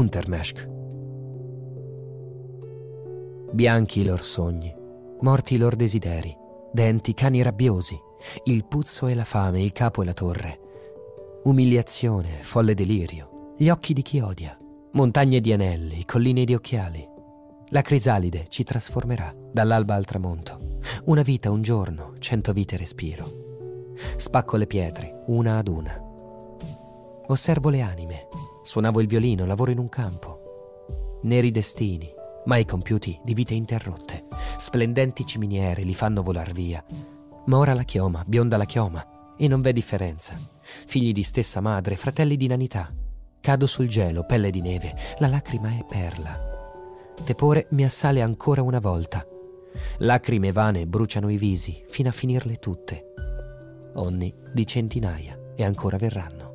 Untermeschk. Bianchi i lor sogni, morti i lor desideri, denti cani rabbiosi, il puzzo e la fame, il capo e la torre, umiliazione, folle delirio, gli occhi di chi odia, montagne di anelli, colline di occhiali. La crisalide ci trasformerà dall'alba al tramonto. Una vita, un giorno, cento vite respiro. Spacco le pietre, una ad una. Osservo le anime, suonavo il violino, lavoro in un campo. Neri destini, mai compiuti di vite interrotte. Splendenti ciminiere li fanno volar via. Ma ora la chioma, bionda la chioma, e non v'è differenza. Figli di stessa madre, fratelli di nanità. Cado sul gelo, pelle di neve, la lacrima è perla. Tepore mi assale ancora una volta. Lacrime vane bruciano i visi fino a finirle tutte. Onni di centinaia e ancora verranno.